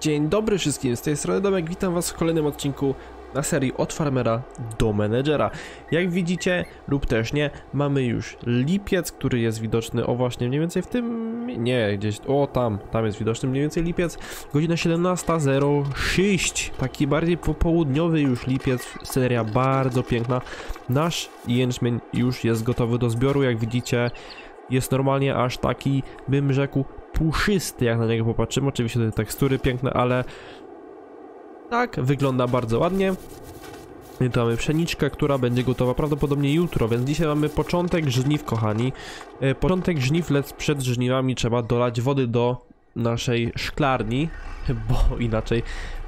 Dzień dobry wszystkim, z tej strony Domek, witam was w kolejnym odcinku na serii od farmera do menedżera. Jak widzicie, lub też nie, mamy już lipiec, który jest widoczny, o właśnie mniej więcej w tym, nie, gdzieś, o tam, tam jest widoczny mniej więcej lipiec, godzina 17.06, taki bardziej popołudniowy już lipiec, seria bardzo piękna. Nasz jęczmień już jest gotowy do zbioru, jak widzicie, jest normalnie aż taki, bym rzekł, puszysty, jak na niego popatrzymy. Oczywiście te tekstury piękne, ale tak, wygląda bardzo ładnie. I tu mamy pszeniczkę, która będzie gotowa prawdopodobnie jutro, więc dzisiaj mamy początek żniw, kochani. E, początek żniw, lecz przed żniwami trzeba dolać wody do naszej szklarni, bo inaczej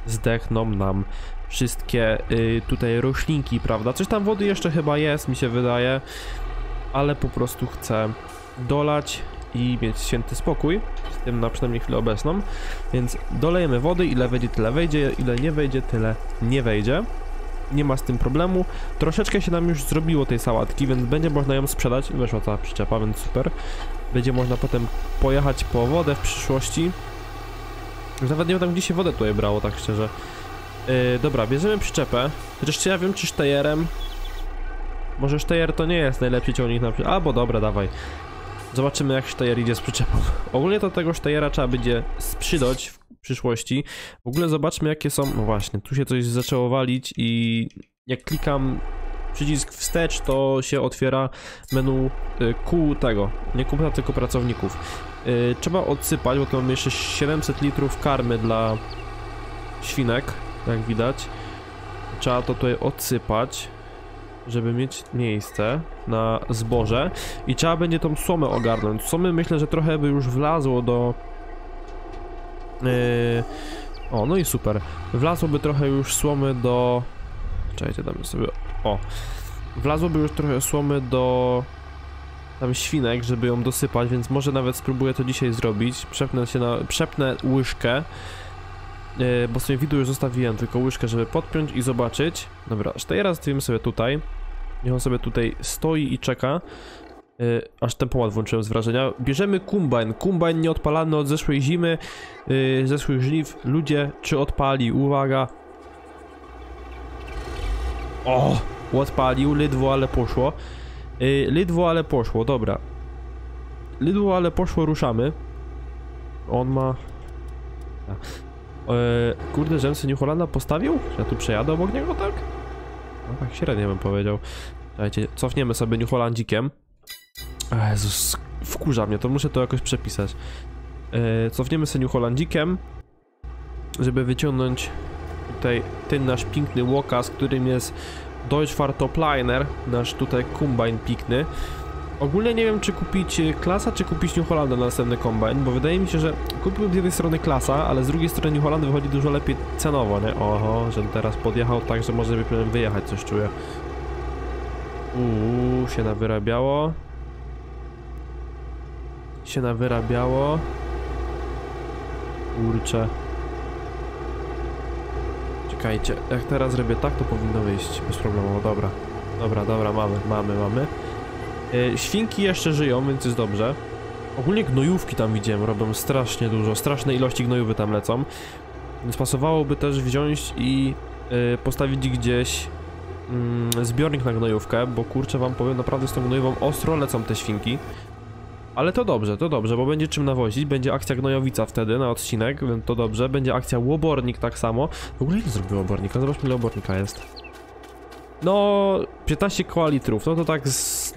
zdechną nam wszystkie y, tutaj roślinki, prawda? Coś tam wody jeszcze chyba jest, mi się wydaje, ale po prostu chcę dolać i mieć święty spokój, z tym na przynajmniej chwilę obecną, więc dolejemy wody, ile wejdzie tyle wejdzie, ile nie wejdzie tyle nie wejdzie. Nie ma z tym problemu. Troszeczkę się nam już zrobiło tej sałatki, więc będzie można ją sprzedać. Weszła cała przyczepa, więc super. Będzie można potem pojechać po wodę w przyszłości. Już nawet nie wiem tam gdzie się wodę tutaj brało, tak szczerze. Yy, dobra, bierzemy przyczepę. Chociaż ja wiem, czy sztejerem. Może sztejer to nie jest najlepszy ciągnik na przyczepę. Albo dobra, dawaj. Zobaczymy jak Steyr idzie z przyczepą. Ogólnie to tego Steyra trzeba będzie sprzydać w przyszłości. W ogóle zobaczmy jakie są... No właśnie, tu się coś zaczęło walić i jak klikam przycisk wstecz, to się otwiera menu y, kół tego, nie kupna, tylko pracowników. Y, trzeba odsypać, bo tu mamy jeszcze 700 litrów karmy dla świnek, jak widać. Trzeba to tutaj odsypać żeby mieć miejsce na zboże i trzeba będzie tą słomę ogarnąć. Słomy myślę, że trochę by już wlazło do... Yy... O, no i super. Wlazłoby trochę już słomy do... Czekajcie, damy sobie... O! Wlazłoby już trochę słomy do... Tam świnek, żeby ją dosypać, więc może nawet spróbuję to dzisiaj zrobić. Przepnę się na... Przepnę łyżkę. Yy, bo sobie wideo już zostawiłem, tylko łyżkę, żeby podpiąć i zobaczyć. Dobra, teraz stawimy sobie tutaj. Niech on sobie tutaj stoi i czeka. Yy, aż tempomat włączyłem z wrażenia. Bierzemy kumbajn. Kumbajn nieodpalany od zeszłej zimy, yy, zeszłych żniw. Ludzie, czy odpali? Uwaga. O! Odpalił, lydwo, ale poszło. Yy, lydwo, ale poszło, dobra. Lydwo, ale poszło, ruszamy. On ma... Yy, kurde, rzęsy New Hollanda postawił? Ja tu przejadę obok niego, tak? No tak średnio bym powiedział. Słuchajcie, cofniemy sobie New Hollandzikiem. Jezus, wkurza mnie, to muszę to jakoś przepisać. Yy, cofniemy sobie New Hollandzikiem, żeby wyciągnąć tutaj ten nasz piękny łokas, którym jest Deutsch Fartopliner, nasz tutaj kombine pikny. Ogólnie nie wiem, czy kupić klasa, czy kupić New Hollanda na następny kombine, bo wydaje mi się, że kupiłbym z jednej strony klasa, ale z drugiej strony New Holland wychodzi dużo lepiej cenowo, nie? Oho, że teraz podjechał tak, że może by wyjechać, coś czuję. Uuu, się nawyrabiało. Się nawyrabiało. Kurczę. Czekajcie, jak teraz robię tak, to powinno wyjść bez problemu. Dobra, dobra, dobra, mamy, mamy, mamy. E, świnki jeszcze żyją, więc jest dobrze. Ogólnie gnojówki tam widziałem, robią strasznie dużo, straszne ilości gnojowy tam lecą. Więc pasowałoby też wziąć i e, postawić gdzieś mm, zbiornik na gnojówkę, bo kurczę wam powiem, naprawdę z tą gnojową ostro lecą te świnki. Ale to dobrze, to dobrze, bo będzie czym nawozić, będzie akcja gnojowica wtedy na odcinek, więc to dobrze, będzie akcja łobornik tak samo. W ogóle ile zrobił łobornika? Zobaczmy ile łobornika jest. No, 15 koła litrów, no to tak z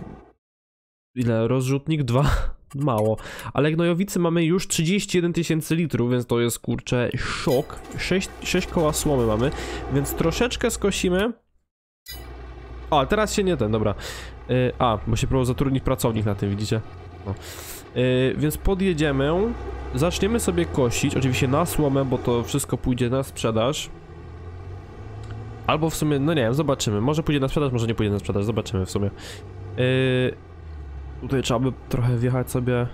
ile? Rozrzutnik? Dwa? Mało. Ale gnojowicy mamy już 31 tysięcy litrów, więc to jest kurczę szok. 6, 6 koła słomy mamy, więc troszeczkę skosimy. O, teraz się nie ten, dobra. Yy, a, bo się próbował zatrudnić pracownik na tym, widzicie? No. Yy, więc podjedziemy, zaczniemy sobie kosić, oczywiście na słomę, bo to wszystko pójdzie na sprzedaż. Albo w sumie, no nie wiem, zobaczymy. Może pójdzie na sprzedaż, może nie pójdzie na sprzedaż, zobaczymy w sumie. Yy, Tutaj trzeba by trochę wjechać sobie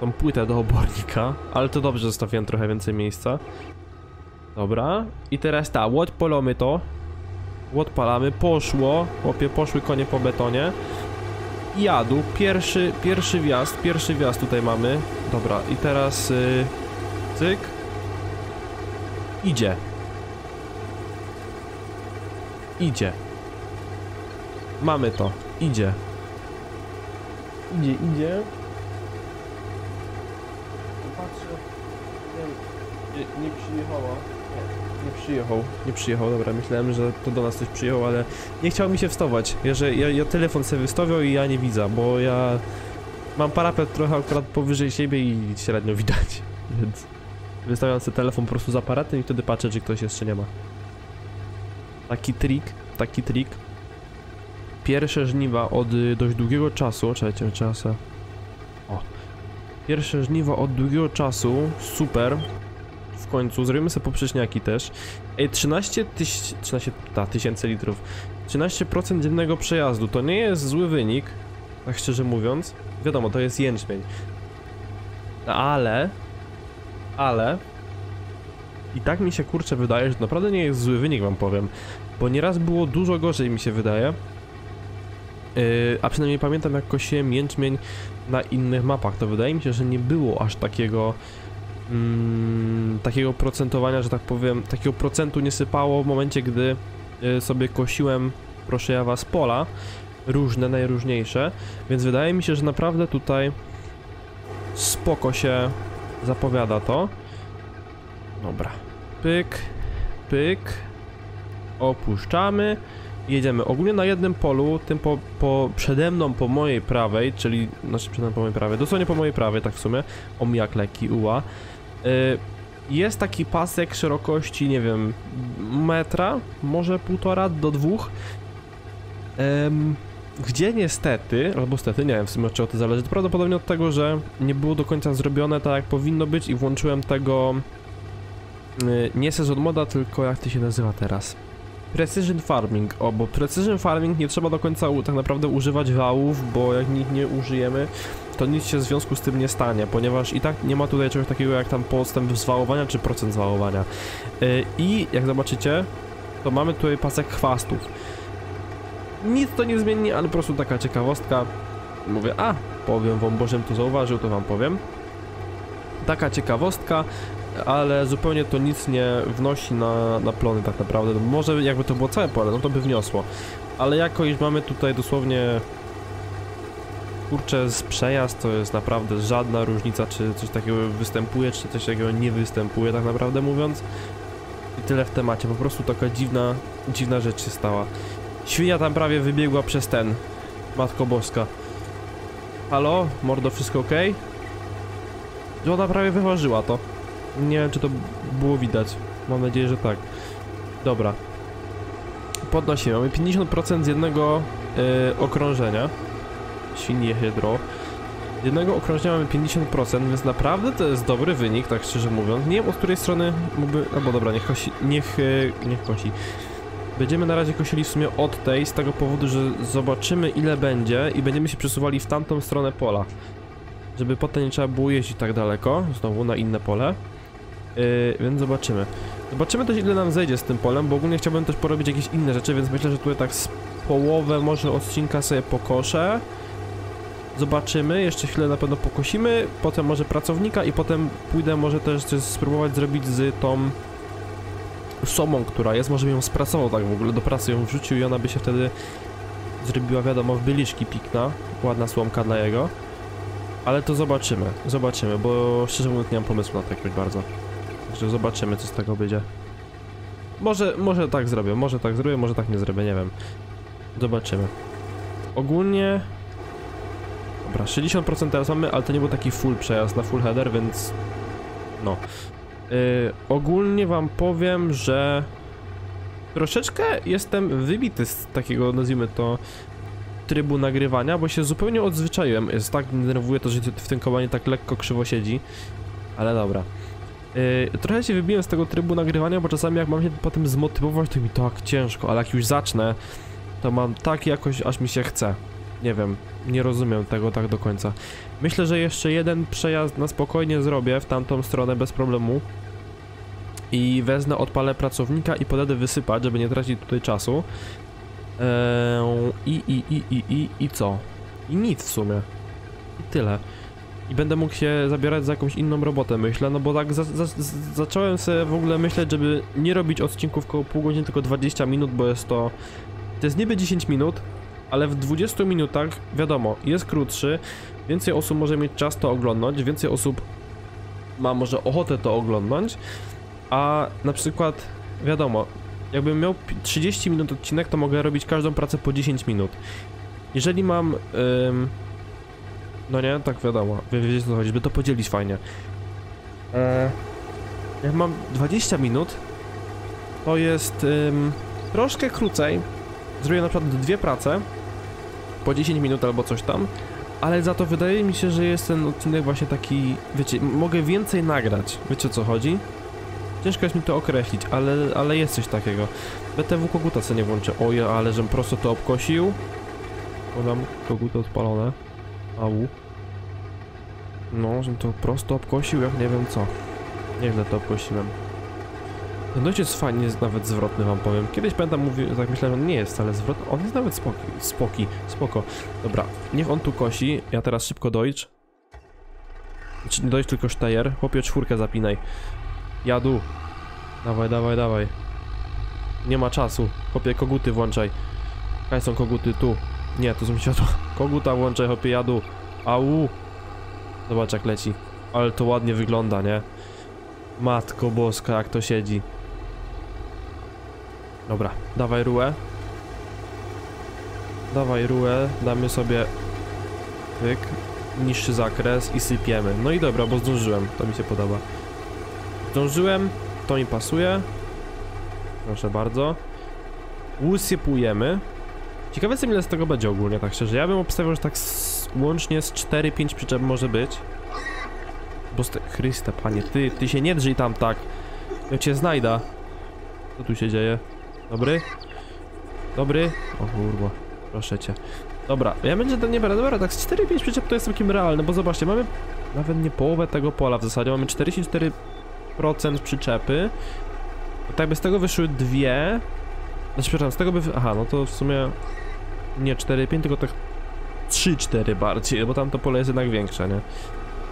tą płytę do obornika, ale to dobrze, zostawiłem trochę więcej miejsca. Dobra, i teraz ta, odpalamy to. Odpalamy, poszło, chłopie, poszły konie po betonie. Jadł, pierwszy, pierwszy wjazd, pierwszy wjazd tutaj mamy. Dobra, i teraz yy, cyk. Idzie. Idzie. Mamy to. Idzie. Idzie, idzie. Patrzę. Nie, nie, nie przyjechała. Nie, nie przyjechał. Nie przyjechał, dobra. Myślałem, że to do nas coś przyjechał, ale nie chciał mi się wstawać. Ja, że ja, ja telefon sobie wystawiał i ja nie widzę, bo ja mam parapet trochę akurat powyżej siebie i średnio widać. Więc wystawiam sobie telefon po prostu z aparatem i wtedy patrzę, czy ktoś jeszcze nie ma. Taki trik, taki trik. Pierwsze żniwa od y, dość długiego czasu, czekajcie, se... O. Pierwsze żniwa od długiego czasu, super. W końcu, zrobimy sobie poprzeczniaki też. Ej, 13 tyś... 13 ta, tysięcy litrów. 13% dziennego przejazdu, to nie jest zły wynik, tak szczerze mówiąc. Wiadomo, to jest jęczmień. Ale... Ale... I tak mi się kurczę wydaje, że naprawdę nie jest zły wynik, wam powiem. Bo nieraz było dużo gorzej, mi się wydaje. Yy, a przynajmniej pamiętam, jak kosiłem jęczmień na innych mapach, to wydaje mi się, że nie było aż takiego mm, takiego procentowania, że tak powiem, takiego procentu nie sypało w momencie, gdy yy, sobie kosiłem, proszę ja was, pola różne, najróżniejsze, więc wydaje mi się, że naprawdę tutaj spoko się zapowiada to. Dobra. Pyk, pyk. Opuszczamy. Jedziemy. Ogólnie na jednym polu, tym po, po przede mną, po mojej prawej, czyli, znaczy przede mną po mojej prawej, dosłownie po mojej prawej, tak w sumie, omijak lekki, uła, y, jest taki pasek szerokości, nie wiem, metra, może półtora do dwóch, Em, gdzie niestety, albo stety, nie wiem w sumie od czego to zależy, to prawdopodobnie od tego, że nie było do końca zrobione tak jak powinno być i włączyłem tego y, nie sezon moda, tylko jak to się nazywa teraz? Precision Farming, o, bo Precision Farming nie trzeba do końca tak naprawdę używać wałów, bo jak nikt nie użyjemy, to nic się w związku z tym nie stanie, ponieważ i tak nie ma tutaj czegoś takiego jak tam postęp zwałowania czy procent zwałowania. Y, I jak zobaczycie, to mamy tutaj pasek chwastów. Nic to nie zmieni, ale po prostu taka ciekawostka. Mówię, a, powiem wam, Bożem to zauważył, to wam powiem. Taka ciekawostka, ale zupełnie to nic nie wnosi na, na plony tak naprawdę. Może jakby to było całe pole, no to by wniosło. Ale jako iż mamy tutaj dosłownie kurczę z przejazd, to jest naprawdę żadna różnica, czy coś takiego występuje, czy coś takiego nie występuje, tak naprawdę mówiąc. I tyle w temacie, po prostu taka dziwna, dziwna rzecz się stała. Świnia tam prawie wybiegła przez ten. Matko Boska. Halo? Mordo, wszystko ok? Ona prawie wyważyła to. Nie wiem, czy to było widać. Mam nadzieję, że tak. Dobra. Podnosimy. Mamy 50% z jednego yy, okrążenia. Świnie hydro. Z jednego okrążenia mamy 50%, więc naprawdę to jest dobry wynik, tak szczerze mówiąc. Nie wiem, od której strony mógłby... No bo dobra, niech kosi... Niech... Yy, niech kosi. Będziemy na razie kosili w sumie od tej, z tego powodu, że zobaczymy ile będzie i będziemy się przesuwali w tamtą stronę pola. Żeby potem nie trzeba było jeździć tak daleko, znowu na inne pole. Yy, więc zobaczymy. Zobaczymy też ile nam zejdzie z tym polem, bo ogólnie chciałbym też porobić jakieś inne rzeczy, więc myślę, że tutaj tak z połowę może odcinka sobie pokoszę. Zobaczymy, jeszcze chwilę na pewno pokosimy, potem może pracownika i potem pójdę może też coś spróbować zrobić z tą somą, która jest, może bym ją spracował tak w ogóle, do pracy ją wrzucił i ona by się wtedy zrobiła, wiadomo, w byliczki pikna, ładna słomka dla jego. Ale to zobaczymy, zobaczymy, bo szczerze mówiąc nie mam pomysłu na to jakoś bardzo. Także zobaczymy, co z tego będzie. Może, może tak zrobię, może tak zrobię, może tak nie zrobię, nie wiem. Zobaczymy. Ogólnie... Dobra, 60% teraz mamy, ale to nie był taki full przejazd na full header, więc... No. Yy, ogólnie wam powiem, że... Troszeczkę jestem wybity z takiego, nazwijmy to, trybu nagrywania, bo się zupełnie odzwyczaiłem. Jest tak denerwuje to, że w tym kołanie tak lekko krzywo siedzi. Ale dobra. Yy, trochę się wybiłem z tego trybu nagrywania, bo czasami jak mam się potem zmotywować, to mi tak ciężko, ale jak już zacznę, to mam tak jakoś, aż mi się chce. Nie wiem, nie rozumiem tego tak do końca. Myślę, że jeszcze jeden przejazd na spokojnie zrobię w tamtą stronę bez problemu. I wezmę, odpalę pracownika i pojadę wysypać, żeby nie tracić tutaj czasu. Eee, i, i, i, i, i, i co? I nic w sumie. I tyle. I będę mógł się zabierać za jakąś inną robotę, myślę, no bo tak za, za, zacząłem sobie w ogóle myśleć, żeby nie robić odcinków koło pół godziny, tylko 20 minut, bo jest to... To jest niby 10 minut, ale w 20 minutach, wiadomo, jest krótszy, więcej osób może mieć czas to oglądać, więcej osób ma może ochotę to oglądać, a na przykład, wiadomo, jakbym miał pi- 30 minut odcinek, to mogę robić każdą pracę po 10 minut. Jeżeli mam... no nie, tak wiadomo, wie- wiecie co chodzi, żeby to podzielić fajnie. E, jak mam 20 minut, to jest ym, troszkę krócej. Zrobię na przykład dwie prace po 10 minut albo coś tam, ale za to wydaje mi się, że jest ten odcinek właśnie taki, wiecie, mogę więcej nagrać. Wiecie o co chodzi? Ciężko jest mi to określić, ale, ale jest coś takiego. BTW koguta co nie włączę. Oje, ale żem prosto to obkosił. Podam koguty odpalone. Au. No, żem to prosto obkosił, jak nie wiem co. Nieźle to obkosiłem. Ten dość jest fajnie, jest nawet zwrotny wam powiem. Kiedyś pamiętam, mówię, tak myślałem, on nie jest wcale zwrotny. On jest nawet spoki, spoki, spoko. Dobra, niech on tu kosi. Ja teraz szybko dojdź. Czy nie dojdź tylko sztajer. Chłopie, czwórkę zapinaj. Jadu. Dawaj, dawaj, dawaj. Nie ma czasu. Chłopie, koguty włączaj. Kaj są koguty tu. Nie, to są światła. Koguta włączaj, chłopie, jadu. Au. Zobacz jak leci. Ale to ładnie wygląda, nie? Matko boska, jak to siedzi. Dobra, dawaj ruę. Dawaj ruę, damy sobie tyk, niższy zakres i sypiemy. No i dobra, bo zdążyłem, to mi się podoba. Zdążyłem, to mi pasuje. Proszę bardzo. Usypujemy. Ciekawe jestem ile z tego będzie ogólnie, tak szczerze. Ja bym obstawiał, że tak z, łącznie z 4-5 przyczep może być. Bo. Chryste, panie, ty, ty się nie drzyj tam tak. Ja cię znajda. Co tu się dzieje? Dobry? Dobry? O kurwa, proszę cię. Dobra, ja będzie to nie będę, dobra, tak z 4-5 przyczep to jest całkiem realne, bo zobaczcie, mamy nawet nie połowę tego pola w zasadzie, mamy 44% przyczepy. Tak by z tego wyszły dwie. Znaczy, przepraszam, z tego by... Aha, no to w sumie nie 4-5, tylko tak 3-4 bardziej, bo tam to pole jest jednak większe, nie?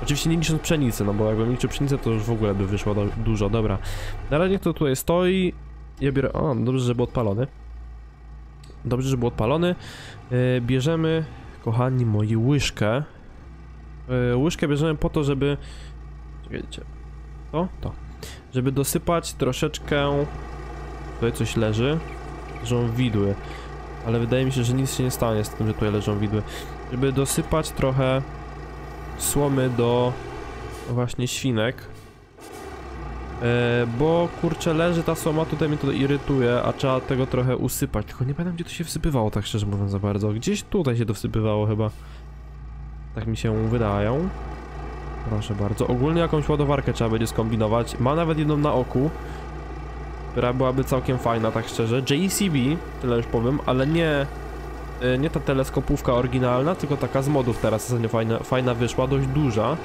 Oczywiście nie licząc pszenicy, no bo jakbym liczył pszenicę, to już w ogóle by wyszło do, dużo, dobra. Na razie to tutaj stoi. Ja biorę... O, dobrze, że był odpalony. Dobrze, że był odpalony. Yy, bierzemy, kochani moi, łyżkę. Yy, łyżkę bierzemy po to, żeby... Czekajcie. To? To. Żeby dosypać troszeczkę... Tutaj coś leży. Leżą widły. Ale wydaje mi się, że nic się nie stanie z tym, że tutaj leżą widły. Żeby dosypać trochę słomy do właśnie świnek. E, bo kurczę leży ta słoma, tutaj mnie to irytuje, a trzeba tego trochę usypać. Tylko nie pamiętam gdzie to się wsypywało, tak szczerze mówiąc za bardzo. Gdzieś tutaj się to wsypywało chyba. Tak mi się wydają. Proszę bardzo. Ogólnie jakąś ładowarkę trzeba będzie skombinować. Ma nawet jedną na oku. Która byłaby całkiem fajna, tak szczerze. JCB, tyle już powiem, ale nie y, nie ta teleskopówka oryginalna, tylko taka z modów teraz ostatnio fajna, fajna wyszła, dość duża.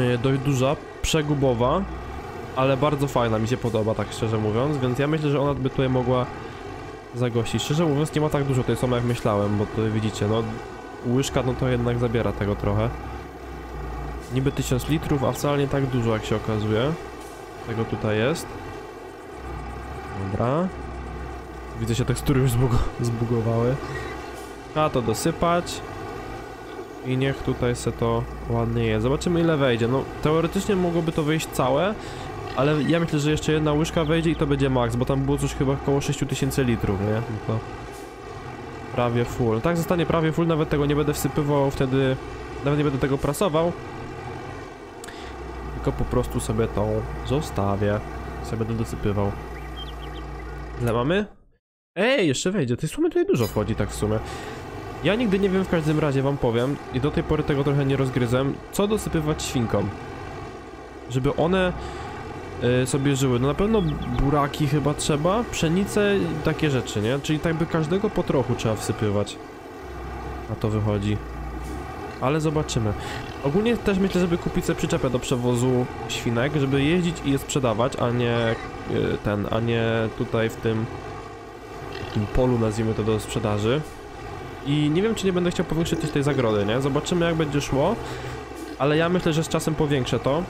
Y, Dość duża, przegubowa, ale bardzo fajna, mi się podoba, tak szczerze mówiąc, więc ja myślę, że ona by tutaj mogła zagościć. Szczerze mówiąc, nie ma tak dużo tej samo jak myślałem, bo tutaj widzicie, no łyżka no to jednak zabiera tego trochę. Niby 1000 litrów, a wcale nie tak dużo jak się okazuje. Tego tutaj jest. Dobra. Widzę się tekstury już zbugo zbugowały. A to dosypać. I niech tutaj se to ładnie jest. Zobaczymy ile wejdzie. No teoretycznie mogłoby to wyjść całe. Ale ja myślę, że jeszcze jedna łyżka wejdzie i to będzie max, bo tam było coś chyba około 6000 litrów, nie? No to prawie full. Tak zostanie prawie full, nawet tego nie będę wsypywał wtedy, nawet nie będę tego prasował. Tylko po prostu sobie tą zostawię. Sobie będę dosypywał. Ile mamy? Ej, jeszcze wejdzie. Tej sumy tutaj dużo wchodzi, tak w sumie. Ja nigdy nie wiem, w każdym razie wam powiem, i do tej pory tego trochę nie rozgryzłem, co dosypywać świnkom. Żeby one y, sobie żyły. No na pewno buraki chyba trzeba, pszenice i takie rzeczy, nie? Czyli tak by każdego po trochu trzeba wsypywać. A to wychodzi. Ale zobaczymy. Ogólnie też myślę, żeby kupić sobie przyczepę do przewozu świnek, żeby jeździć i je sprzedawać, a nie y, ten, a nie tutaj w tym, w tym polu, nazwijmy to, do sprzedaży. I nie wiem, czy nie będę chciał powiększyć tej zagrody, nie? Zobaczymy, jak będzie szło. Ale ja myślę, że z czasem powiększę to.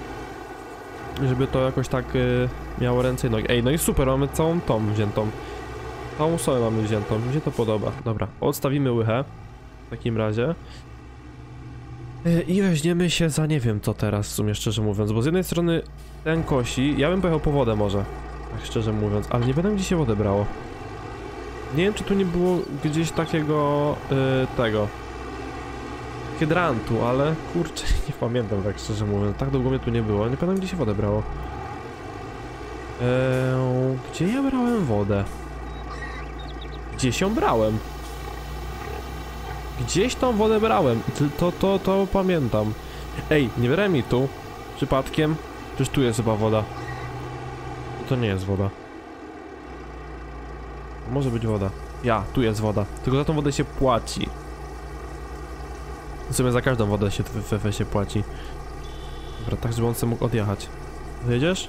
Żeby to jakoś tak y, miało ręce i nogi. Ej, no i super, mamy całą tą wziętą. Całą solę mamy wziętą, mi się to podoba. Dobra, odstawimy łychę. W takim razie. Y, I weźmiemy się za nie wiem co teraz, w sumie szczerze mówiąc, bo z jednej strony ten kosi, ja bym pojechał po wodę może, tak szczerze mówiąc, ale nie wiem gdzie się wodę brało. Nie wiem czy tu nie było gdzieś takiego, y, tego, hydrantu, ale kurczę, nie pamiętam tak szczerze mówiąc, tak długo mnie tu nie było, nie pamiętam gdzie się wodę brało. Eee, gdzie ja brałem wodę? Gdzieś ją brałem. Gdzieś tą wodę brałem. To, to, to, pamiętam. Ej, nie brałem jej tu. Przypadkiem. Przecież tu jest chyba woda. To nie jest woda. Może być woda. Ja, tu jest woda. Tylko za tą wodę się płaci. W sumie za każdą wodę się w FF się płaci. Dobra, tak żeby on sobie mógł odjechać. Odjedziesz?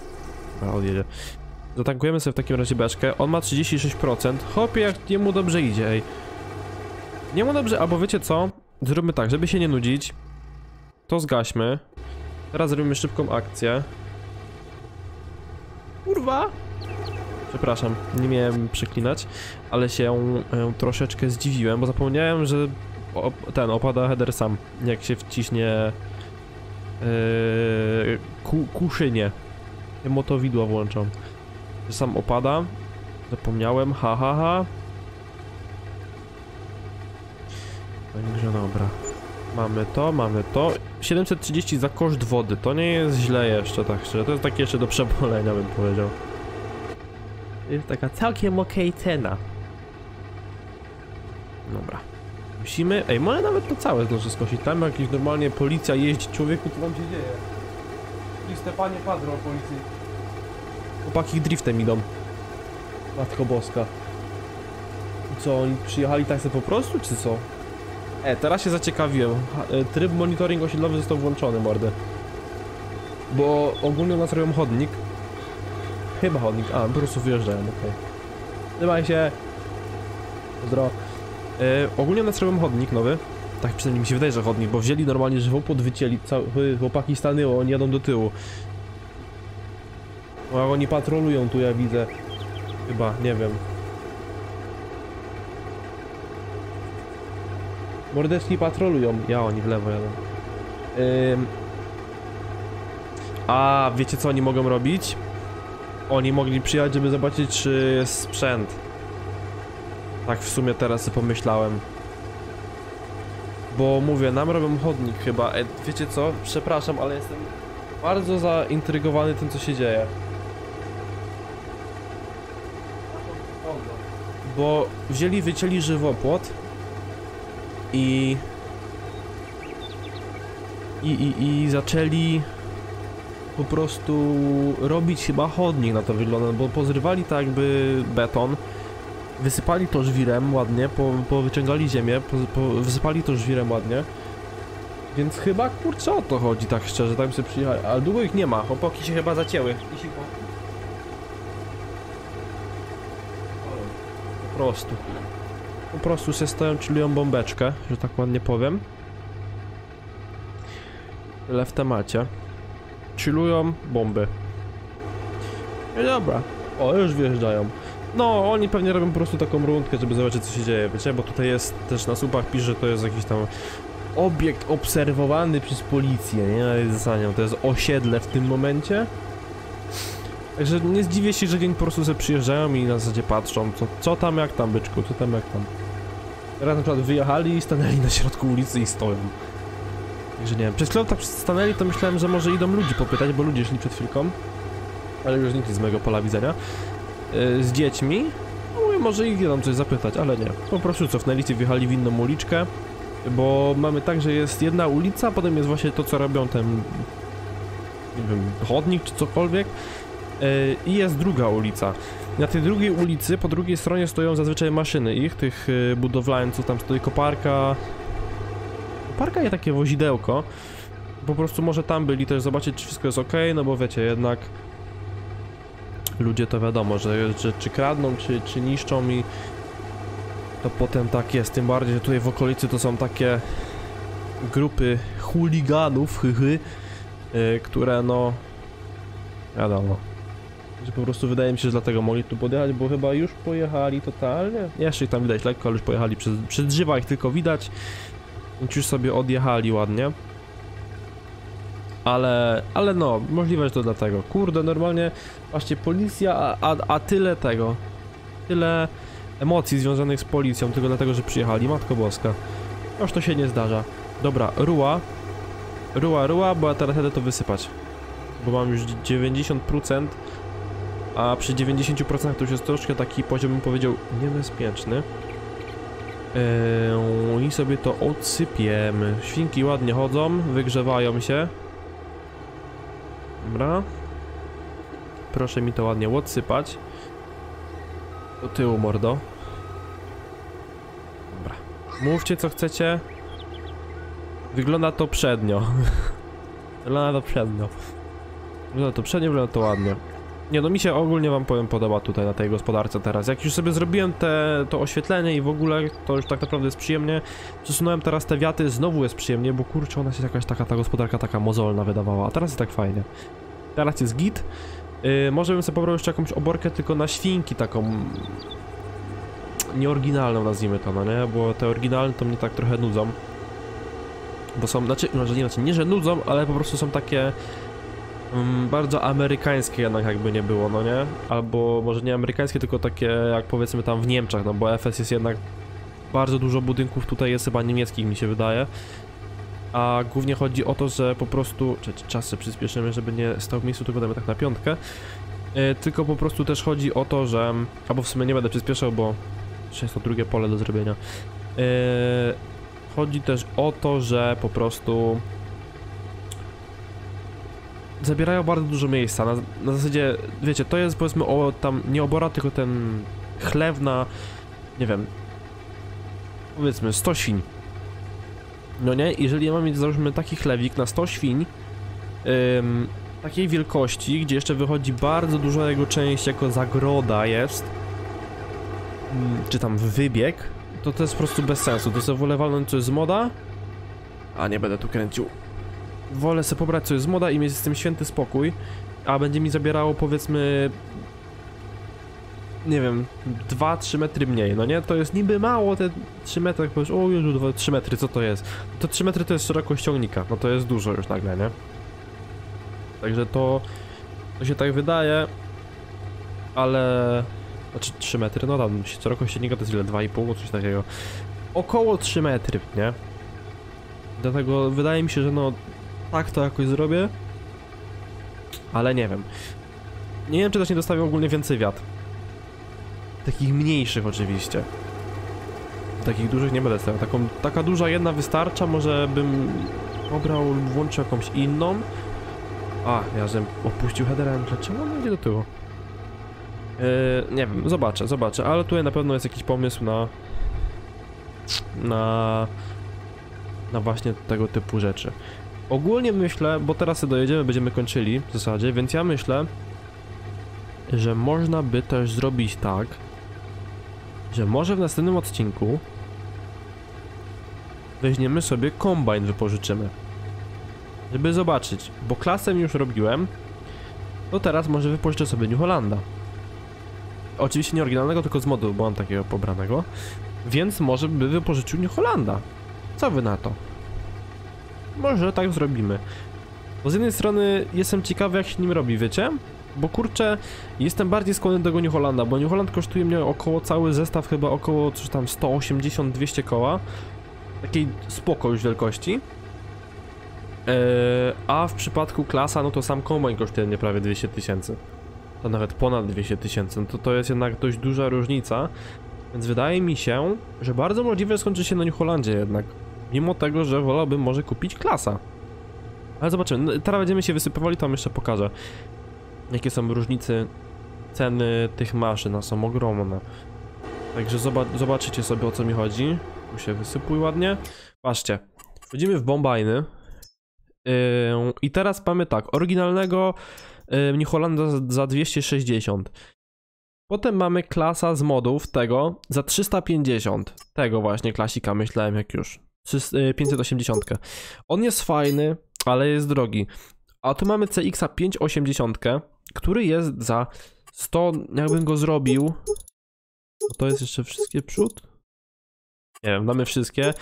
Dobra, odjedzie. Zatankujemy sobie w takim razie beczkę. On ma 36%. Hopie, jak jemu dobrze idzie, ej. Nie mu dobrze, albo wiecie co? Zróbmy tak, żeby się nie nudzić. To zgaśmy. Teraz zrobimy szybką akcję. Kurwa! Przepraszam, nie miałem przeklinać, ale się e, troszeczkę zdziwiłem, bo zapomniałem, że o, ten opada header sam, jak się wciśnie e, ku, kuszynie. Motowidła włączam. Że sam opada. Zapomniałem, ha ha ha. Także dobra. Mamy to, mamy to. 730 za koszt wody, to nie jest źle jeszcze, tak szczerze. To jest takie jeszcze do przebolenia, bym powiedział. Jest taka całkiem okej cena. Dobra. Musimy... Ej, może nawet to całe zdąży skosić. Tam jakiś normalnie policja jeździ. Człowieku, co tam się dzieje? Liste panie padro policji. Chłopaki driftem idą. Matko boska. Co, oni przyjechali tak sobie po prostu, czy co? E, teraz się zaciekawiłem. E, Tryb monitoring osiedlowy został włączony, mordę. Bo ogólnie u nas robią chodnik. Chyba chodnik. A, po prostu wyjeżdżają, okej. Okay. Trzymaj się. Pozdro. E, ogólnie u nas robią chodnik nowy. Tak przynajmniej mi się wydaje, że chodnik, bo wzięli normalnie żywopłot, wycięli, cały, chłopaki stanęło, oni jadą do tyłu. A oni patrolują tu, ja widzę. Chyba, nie wiem. Mordeczki patrolują. Ja, oni w lewo jadą. Ym... A wiecie co oni mogą robić? Oni mogli przyjechać, żeby zobaczyć, czy jest sprzęt. Tak w sumie teraz pomyślałem. Bo mówię, nam robią chodnik chyba. E, wiecie co? Przepraszam, ale jestem bardzo zaintrygowany tym, co się dzieje. Bo wzięli, wycięli żywopłot i i, i, i zaczęli po prostu robić chyba chodnik na to wygląda, bo pozrywali tak jakby beton, wysypali to żwirem ładnie, po, powyciągali ziemię, po, po, wysypali to żwirem ładnie. Więc chyba kurczę o to chodzi tak szczerze, by sobie przyjechali, ale długo ich nie ma, chłopaki się chyba zacięły. Po prostu. Po prostu się stoją, chillują bombeczkę, że tak ładnie powiem. Tyle w temacie. Chillują bomby. No dobra. O, już wjeżdżają. No, oni pewnie robią po prostu taką rundkę, żeby zobaczyć co się dzieje, wiecie? Bo tutaj jest też na słupach pisze, że to jest jakiś tam obiekt obserwowany przez policję, nie? Za to jest osiedle w tym momencie. Także nie zdziwię się, że dzień po prostu sobie przyjeżdżają i na zasadzie patrzą, co, co tam, jak tam, byczku, co tam, jak tam. Teraz na przykład wyjechali i stanęli na środku ulicy i stoją. Także nie wiem, przez chwilę tak stanęli, to myślałem, że może idą ludzi popytać, bo ludzie szli przed chwilką. Ale już nikt z mojego pola widzenia. Yy, z dziećmi. Mówię, może ich idą coś zapytać, ale nie. Po prostu cofnęli się, wjechali w inną uliczkę. Bo mamy tak, że jest jedna ulica, potem jest właśnie to, co robią ten... Nie wiem, chodnik czy cokolwiek. Yy, I jest druga ulica. Na tej drugiej ulicy, po drugiej stronie stoją zazwyczaj maszyny ich, tych yy, budowlańców, tam stoi koparka. Koparka jest takie wozidełko. Po prostu może tam byli też zobaczyć, czy wszystko jest ok, no bo wiecie, jednak ludzie to wiadomo, że, że czy kradną, czy, czy niszczą i to potem tak jest. Tym bardziej, że tutaj w okolicy to są takie grupy chuliganów, hyhy, yy, które no... Wiadomo. Że po prostu wydaje mi się, że dlatego mogli tu podjechać, bo chyba już pojechali totalnie. Jeszcze ich tam widać lekko, ale już pojechali przez, przez drzewa ich tylko widać. Już sobie odjechali ładnie. Ale, ale no, możliwe, że to dlatego. Kurde, normalnie, właśnie policja, a, a, a tyle tego. Tyle emocji związanych z policją, tylko dlatego, że przyjechali. Matko Boska. Już to się nie zdarza. Dobra, ruła. Ruła, ruła, bo ja teraz jadę to wysypać. Bo mam już 90%, a przy 90% to już jest troszkę taki poziom, bym powiedział, niebezpieczny. Eee, I sobie to odsypiemy. Świnki ładnie chodzą, wygrzewają się. Dobra. Proszę mi to ładnie odsypać. Do tyłu, mordo. Dobra. Mówcie co chcecie. Wygląda to przednio. wygląda to przednio. Wygląda to przednio, wygląda to ładnie. Nie no, mi się ogólnie wam powiem podoba tutaj na tej gospodarce teraz. Jak już sobie zrobiłem te, to oświetlenie i w ogóle, to już tak naprawdę jest przyjemnie. Przesunąłem teraz te wiaty, znowu jest przyjemnie, bo kurczę, ona się jakaś taka, ta gospodarka taka mozolna wydawała, a teraz jest tak fajnie. Teraz jest git. Yy, może bym sobie pobrał jeszcze jakąś oborkę tylko na świnki taką... Nieoryginalną nazwijmy to, no nie? Bo te oryginalne to mnie tak trochę nudzą. Bo są, znaczy, może nie, znaczy nie, że nudzą, ale po prostu są takie bardzo amerykańskie jednak jakby nie było, no nie? Albo może nie amerykańskie, tylko takie jak powiedzmy tam w Niemczech, no bo FS jest jednak bardzo dużo budynków tutaj jest chyba niemieckich mi się wydaje. A głównie chodzi o to, że po prostu, czy czasy przyspieszymy, żeby nie stał w miejscu, tylko damy tak na piątkę. Yy, tylko po prostu też chodzi o to, że, albo w sumie nie będę przyspieszał, bo jest to drugie pole do zrobienia. Yy, chodzi też o to, że po prostu zabierają bardzo dużo miejsca. Na, na zasadzie, wiecie, to jest powiedzmy o tam nie obora, tylko ten chlew na, nie wiem, powiedzmy 100 świń. No nie, jeżeli ja mam mieć załóżmy taki chlewik na 100 świń, ym, takiej wielkości, gdzie jeszcze wychodzi bardzo duża jego część jako zagroda jest, ym, czy tam wybieg, to to jest po prostu bez sensu. To sobie wolę walnąć coś z moda, a nie będę tu kręcił wolę sobie pobrać coś z moda i mieć z tym święty spokój, a będzie mi zabierało powiedzmy nie wiem, 2-3 metry mniej, no nie? To jest niby mało, te 3 metry, jak powiesz, o Jezu, 3 metry, co to jest? To 3 metry to jest szerokość ciągnika, no to jest dużo już nagle, nie? Także to, to się tak wydaje, ale... Znaczy 3 metry, no tam, szerokość ciągnika to jest ile? 2,5, coś takiego. Około 3 metry, nie? Dlatego wydaje mi się, że no tak to jakoś zrobię. Ale nie wiem. Nie wiem, czy też nie dostawię ogólnie więcej wiat. Takich mniejszych oczywiście. Takich dużych nie będę stawiał. Taką, taka duża jedna wystarcza, może bym pobrał lub włączył jakąś inną. A, ja żem opuścił headera, czemu on idzie do tyłu? Yy, nie wiem, zobaczę, zobaczę, ale tutaj na pewno jest jakiś pomysł na... Na... Na właśnie tego typu rzeczy. Ogólnie myślę, bo teraz sobie dojedziemy, będziemy kończyli w zasadzie, więc ja myślę, że można by też zrobić tak, że może w następnym odcinku weźmiemy sobie kombajn, wypożyczymy. Żeby zobaczyć, bo klasem już robiłem, to teraz może wypożyczę sobie New Hollanda. Oczywiście nie oryginalnego, tylko z modu, bo mam takiego pobranego. Więc może by wypożyczył New Hollanda. Co wy na to? Może tak zrobimy. Bo z jednej strony jestem ciekawy jak się nim robi, wiecie? Bo kurczę, jestem bardziej skłonny do New Hollanda, bo New Holland kosztuje mnie około cały zestaw chyba około coś tam 180-200 koła. Takiej spoko już wielkości. Eee, a w przypadku klasa, no to sam kombajn kosztuje mnie prawie 200 tysięcy. To nawet ponad 200 tysięcy, no to to jest jednak dość duża różnica. Więc wydaje mi się, że bardzo możliwe skończy się na New Hollandzie jednak. Mimo tego, że wolałbym może kupić klasa. Ale zobaczymy, no, teraz będziemy się wysypywali, tam jeszcze pokażę. Jakie są różnice ceny tych maszyn, są ogromne. Także zobac zobaczycie sobie o co mi chodzi. Tu się wysypuj ładnie. Patrzcie, wchodzimy w bombajny. Yy, I teraz mamy tak, oryginalnego yy, za, za 260. Potem mamy klasa z modów tego za 350. Tego właśnie klasika myślałem jak już. Trzysta- y, 580. On jest fajny, ale jest drogi. A tu mamy CX-a 580, który jest za 100, jakbym go zrobił. To jest jeszcze wszystkie przód? Nie wiem, damy wszystkie.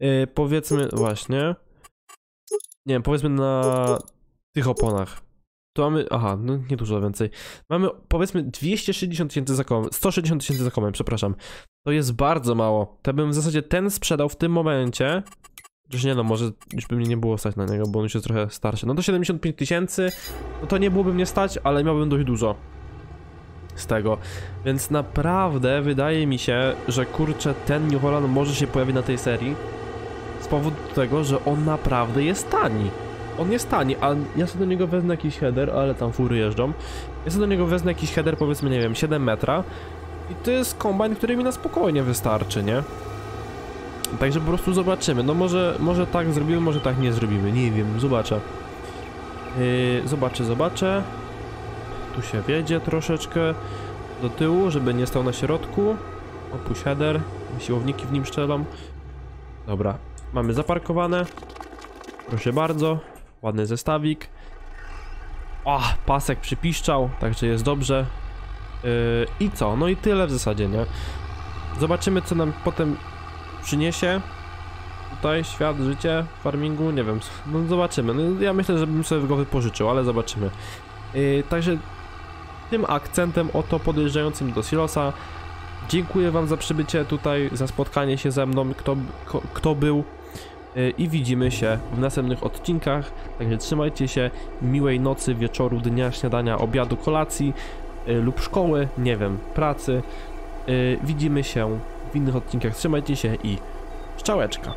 Yy, powiedzmy, właśnie. Nie wiem, powiedzmy na tych oponach. Tu mamy, aha, no nie dużo więcej. Mamy powiedzmy 260 tysięcy za kołem, 160 tysięcy za kołem, przepraszam. To jest bardzo mało. To bym w zasadzie ten sprzedał w tym momencie. Chociaż nie no, może już by mnie nie było stać na niego, bo on już jest trochę starszy. No to 75 tysięcy, no to nie byłoby mnie stać, ale miałbym dość dużo z tego. Więc naprawdę wydaje mi się, że kurczę, ten New Holland może się pojawić na tej serii z powodu tego, że on naprawdę jest tani. On jest tani, a ja sobie do niego wezmę jakiś header, ale tam fury jeżdżą. Ja sobie do niego wezmę jakiś header, powiedzmy, nie wiem, 7 metra. I to jest kombajn, który mi na spokojnie wystarczy, nie? Także po prostu zobaczymy. No może, może tak zrobimy, może tak nie zrobimy. Nie wiem, zobaczę. Yy, zobaczę, zobaczę. Tu się wiedzie troszeczkę do tyłu, żeby nie stał na środku. Opuść header. Siłowniki w nim strzelam. Dobra, mamy zaparkowane. Proszę bardzo. Ładny zestawik. O, pasek przypiszczał, także jest dobrze. Yy, I co? No i tyle w zasadzie, nie? Zobaczymy, co nam potem przyniesie. Tutaj świat, życie, farmingu, nie wiem. No zobaczymy. No, ja myślę, że bym sobie go wypożyczył, ale zobaczymy. Yy, także tym akcentem oto podjeżdżającym do Silosa. Dziękuję Wam za przybycie tutaj, za spotkanie się ze mną, kto, kto był. Yy, I widzimy się w następnych odcinkach. Także trzymajcie się. Miłej nocy, wieczoru, dnia, śniadania, obiadu, kolacji yy, lub szkoły, nie wiem, pracy. Yy, widzimy się w innych odcinkach. Trzymajcie się i szczałeczka.